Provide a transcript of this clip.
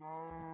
No.